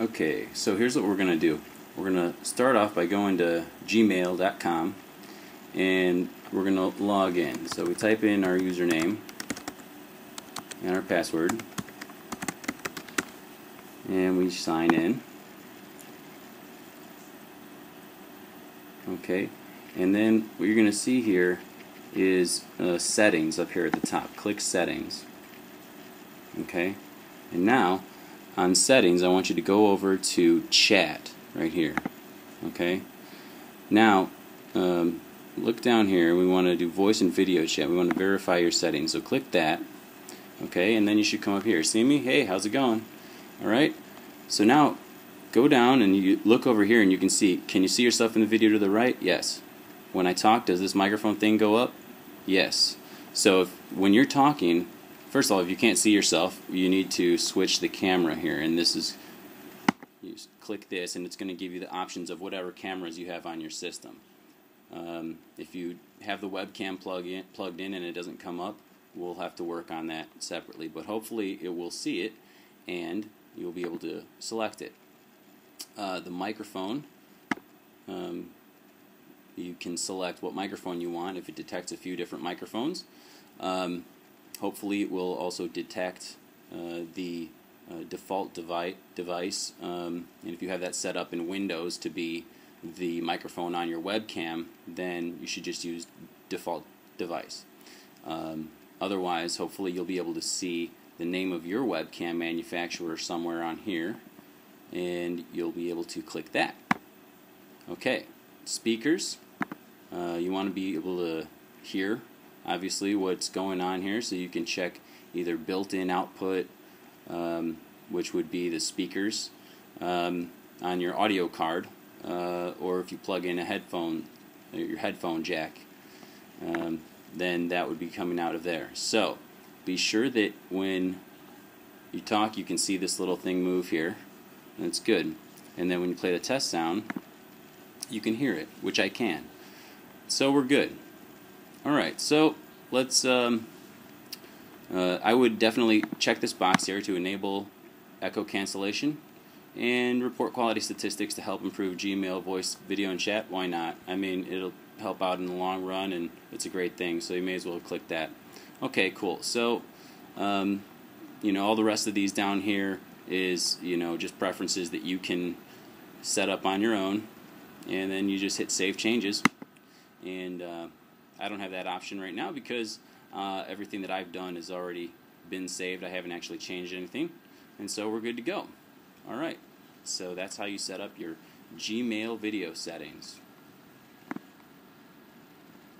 Okay, so here's what we're going to do. We're going to start off by going to gmail.com and we're going to log in. So we type in our username and our password and we sign in. Okay, and then what you're going to see here is uh, settings up here at the top. Click settings. Okay, and now on settings, I want you to go over to chat right here. Okay, now um, look down here. We want to do voice and video chat. We want to verify your settings. So click that. Okay, and then you should come up here. See me? Hey, how's it going? All right. So now go down and you look over here and you can see. Can you see yourself in the video to the right? Yes. When I talk, does this microphone thing go up? Yes. So if, when you're talking, first of all, if you can't see yourself, you need to switch the camera here. And this is, you click this and it's going to give you the options of whatever cameras you have on your system. Um, if you have the webcam plug in, plugged in and it doesn't come up, we'll have to work on that separately. But hopefully it will see it and you'll be able to select it. Uh, the microphone, um, you can select what microphone you want if it detects a few different microphones. Um, hopefully, it will also detect uh, the uh, default devi- device. Um, and if you have that set up in Windows to be the microphone on your webcam, then you should just use default device. Um, otherwise, hopefully, you'll be able to see the name of your webcam manufacturer somewhere on here, and you'll be able to click that. Okay, speakers. Uh, you want to be able to hear, obviously, what's going on here, so you can check either built-in output, um, which would be the speakers um, on your audio card, uh, or if you plug in a headphone, your headphone jack, um, then that would be coming out of there. So be sure that when you talk, you can see this little thing move here, and it's good. And then when you play the test sound, you can hear it, which I can. So we're good. All right, so let's. Um, uh, I would definitely check this box here to enable echo cancellation and report quality statistics to help improve Gmail voice, video, and chat. Why not? I mean, it'll help out in the long run, and it's a great thing. So you may as well click that. Okay, cool. So, um, you know, all the rest of these down here is you know just preferences that you can set up on your own, and then you just hit save changes and uh, I don't have that option right now because uh, everything that I've done has already been saved. I haven't actually changed anything, and so we're good to go. All right, so that's how you set up your Gmail video settings.